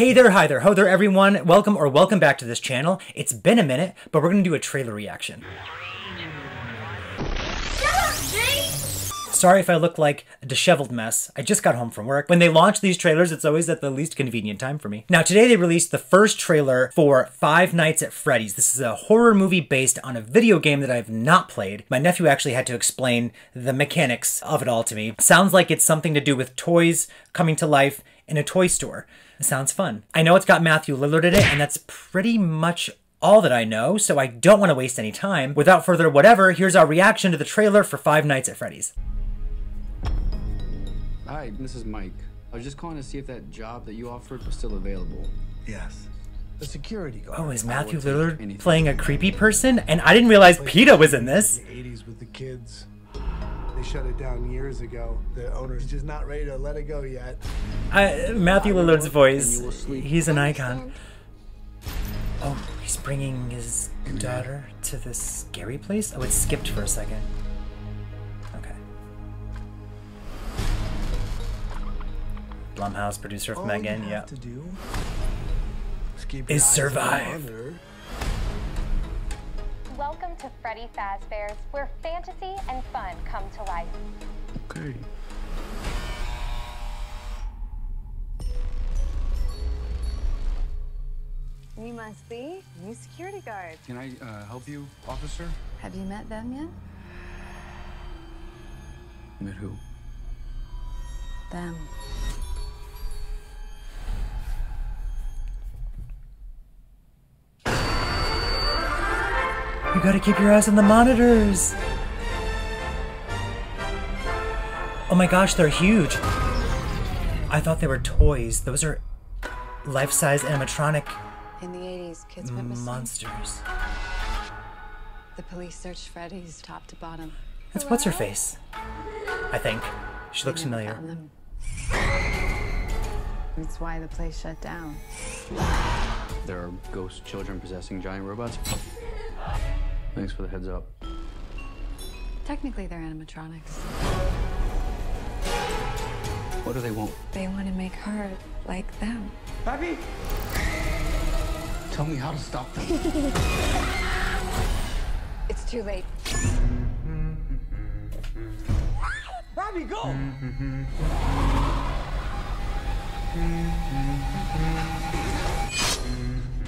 Hey there, hi there, ho there everyone. Welcome or welcome back to this channel. It's been a minute, but we're gonna do a trailer reaction. Sorry if I look like a disheveled mess. I just got home from work. When they launch these trailers, it's always at the least convenient time for me. Now, today they released the first trailer for Five Nights at Freddy's. This is a horror movie based on a video game that I've not played. My nephew actually had to explain the mechanics of it all to me. Sounds like it's something to do with toys coming to life in a toy store. It sounds fun. I know it's got Matthew Lillard in it, and that's pretty much all that I know, so I don't want to waste any time. Without further whatever, here's our reaction to the trailer for Five Nights at Freddy's. Hi, this is Mike. I was just calling to see if that job that you offered was still available. Yes. The security guard. Oh, is Matthew will Lillard playing a creepy person? And I didn't realize Peeta was in this. In the 80s with the kids. They shut it down years ago. The owner's just not ready to let it go yet. I, Matthew Lillard's voice, you will sleep. he's an icon. Oh, he's bringing his daughter to this scary place? Oh, it skipped for a second. Okay. Blumhouse, producer of Megan, yeah. to do is keep your Is eyes on the survive. Monitor. Welcome to Freddy Fazbear's, where fantasy and fun come to life. Okay. You must be new security guard. Can I uh, help you, officer? Have you met them yet? Met who? Them. You gotta keep your eyes on the monitors. Oh my gosh, they're huge. I thought they were toys. Those are life-size animatronic In the 80s, kids went missing. monsters. The police searched Freddy's top to bottom. That's what's her face. I think. She looks familiar. found. That's why the place shut down. There are ghost children possessing giant robots. Thanks for the heads up. Technically, they're animatronics. What do they want? They want to make her like them. Pappy! Tell me how to stop them. It's too late. Pappy, go!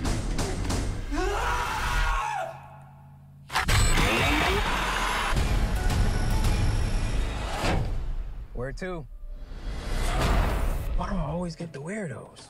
Where to? Why do I always get the weirdos?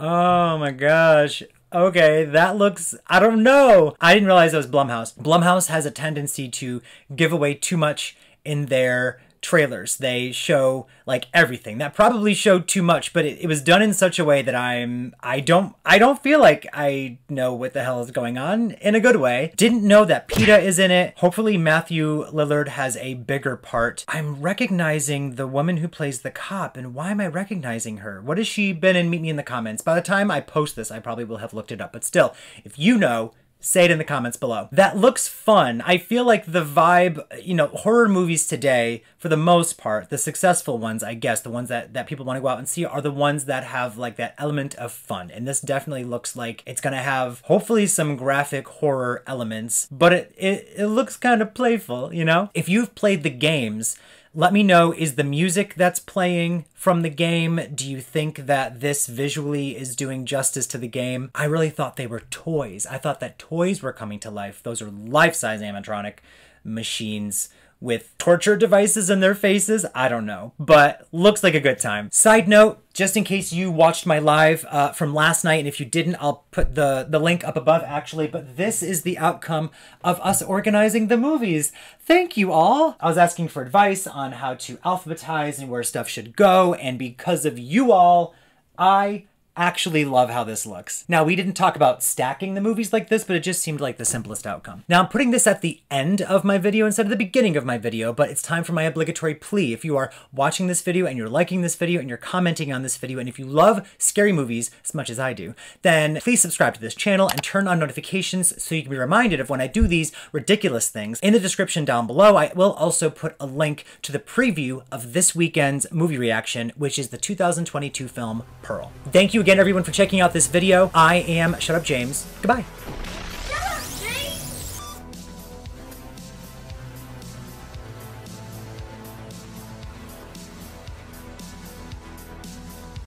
Oh my gosh. Okay, that looks. I don't know. I didn't realize it was Blumhouse. Blumhouse has a tendency to give away too much in their trailers. They show like everything. That probably showed too much, but it, it was done in such a way that I'm. I don't. I don't feel like I know what the hell is going on in a good way. Didn't know that Peeta is in it. Hopefully, Matthew Lillard has a bigger part. I'm recognizing the woman who plays the cop, and why am I recognizing her? What has she been in? Meet me in the comments. By the time I post this, I probably will have looked it up, but still, if you know, say it in the comments below. That looks fun. I feel like the vibe, you know, horror movies today, for the most part, the successful ones, I guess, the ones that, that people want to go out and see are the ones that have like that element of fun. And this definitely looks like it's gonna have hopefully some graphic horror elements, but it, it, it looks kind of playful, you know? If you've played the games, let me know is the music that's playing from the game do you think that this visually is doing justice to the game? I really thought they were toys. I thought that toys were coming to life. Those are life-size animatronic machines with torture devices in their faces. I don't know, but looks like a good time. Side note, just in case you watched my live uh, from last night, and if you didn't, I'll put the, the link up above actually, but this is the outcome of us organizing the movies. Thank you all. I was asking for advice on how to alphabetize and where stuff should go, and because of you all, I actually love how this looks. Now, we didn't talk about stacking the movies like this, but it just seemed like the simplest outcome. Now, I'm putting this at the end of my video instead of the beginning of my video, but it's time for my obligatory plea. If you are watching this video and you're liking this video and you're commenting on this video, and if you love scary movies as much as I do, then please subscribe to this channel and turn on notifications so you can be reminded of when I do these ridiculous things. In the description down below, I will also put a link to the preview of this weekend's movie reaction, which is the 2022 film Pearl. Thank you again, everyone, for checking out this video. I am Shut Up James. Goodbye.